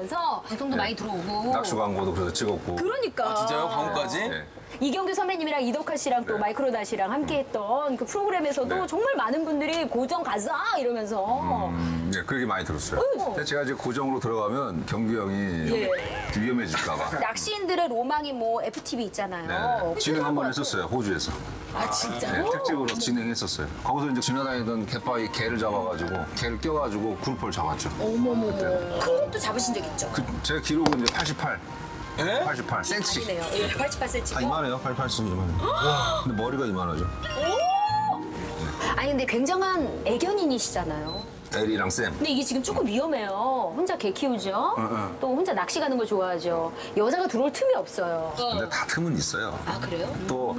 오면서 방송도 많이 들어오고. 낚시 광고도 그래서 찍었고. 그러니까. 진짜요? 광고까지? 네. 이경규 선배님이랑 이덕화 씨랑 또 네. 마이크로다 씨랑 함께했던 그 프로그램에서도 네. 정말 많은 분들이 고정 가자 이러면서 음, 네, 그렇게 많이 들었어요. 근데 제가 이제 고정으로 들어가면 경규 형이 예. 위험해질까 봐. 낚시인들의 로망이 뭐 FTV 있잖아요. 네. 진행 한 번 했었어요, 호주에서. 아 네, 진짜로? 특집으로 진행했었어요. 거기서 이제 지나다니던 갯바위 개를 잡아가지고 개를 껴가지고 그룹을 잡았죠. 어머머머. 큰 것도 잡으신 적 있죠? 그, 제 기록은 이제 88. 예? 88. 센치. 아니네요. 예, 88cm. 아, 이만해요. 88cm 이만해요. 근데 머리가 이만하죠. 아니 근데 굉장한 애견인이시잖아요. 에리랑 쌤. 근데 이게 지금 조금 위험해요. 혼자 개 키우죠. 또 혼자 낚시 가는 거 좋아하죠. 여자가 들어올 틈이 없어요. 근데 다 틈은 있어요. 아 그래요? 또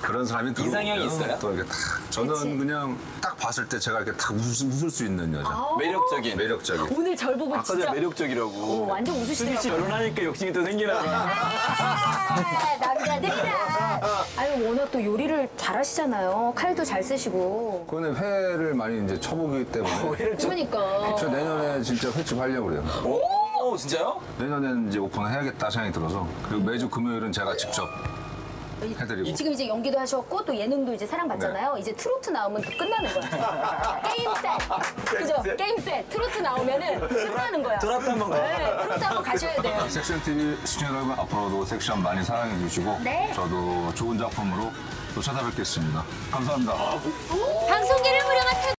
그런 사람이 들어오면 이상형이 있어요? 또 이렇게 딱 저는 그치. 그냥 딱 봤을 때 제가 이렇게 딱 웃을, 웃을 수 있는 여자. 매력적인. 매력적인. 오늘 절 보고 아까 진짜 전에 매력적이라고. 어, 완전 웃으시더라고요. 결혼하니까 욕심이 또 생기나 봐. 아, 남자들이라. 아유 또 요리를 잘 하시잖아요. 칼도 잘 쓰시고. 그거는 회를 많이 이제 쳐보기 때문에 회를 좀. 그러니까. 저 내년에 진짜 횟집 하려고 그래요. 오, 진짜요? 내년엔 이제 오픈해야겠다 생각이 들어서 그리고 매주 금요일은 제가 직접 해드리고 지금 이제 연기도 하셨고 또 예능도 이제 사랑받잖아요. 이제 트로트 나오면 또 끝나는 거야. game set. 그죠? game set. 트로트 나오면은 끝나는 거야. 트로트 한번 가요. 네, 트로트 한번 가셔야 돼요. 섹션 TV 시청자 여러분 앞으로도 섹션 많이 사랑해 주시고 네. 저도 좋은 작품으로 또 찾아뵙겠습니다. 감사합니다. 방송계